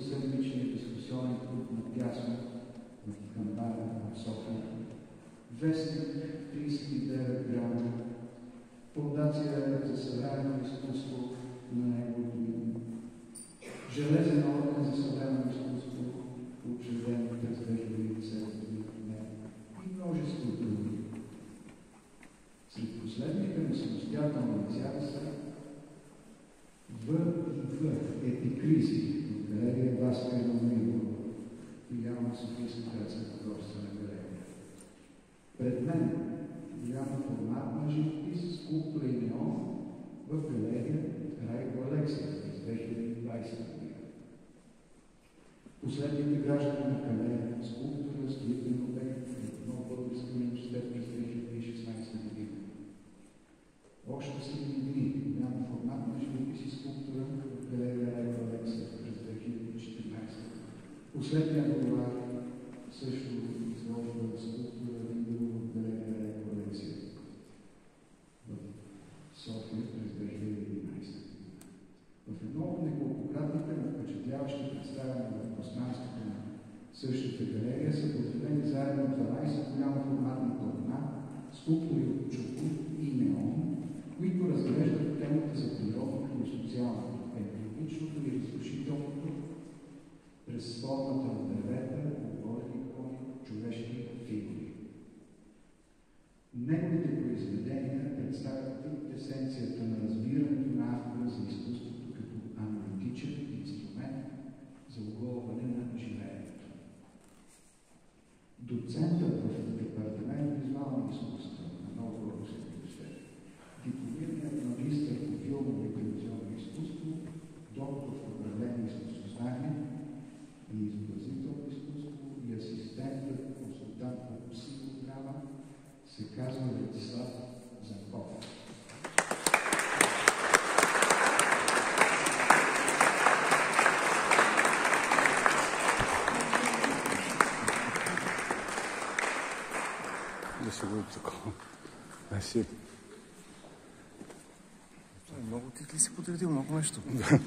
седмичния дискусионен клуб на Тясно в Камбара в София, вестник 39 грама, Фундация за съвременно изкуство на неговото име, Железен орган за съвременно изкуство, учреден през 2010 година. И множество други. Сред последните му самостоятелни изяви са В и В. Епикризи от галерия Васка Емануилова, филиал на Софийска градска художествена галерия. Пред мен голяма форматна живопис, скулптура и неон в галерия Райко Алексиев през 2020 година. Последните граждани на галерия, скулптура, строителен обект в Нов Български университет през 2016 година. Още си дни голяма форматна живопис и скулптура в галерия Райко Алексиев през 2014 Последния доклад също изложба скулптура Видео в галерия Райко Алексиев в София през 2011 В едно от неколкократните впечатляващи представяния в пространството на същата галерия са подредени заедно 12 голяма форматни платна, скулптури Доцентът в Департамент визуални изкуства на Нов Български университет, дипломираният магистър по филмово и телевизионно изкуство, доктор в управление изкуствознание и изобразително изкуство и асистентът, консултант по психодрама се казва Владислав Занков. Если будет такого насилия. Много ты если подтвердил, много на что. Да.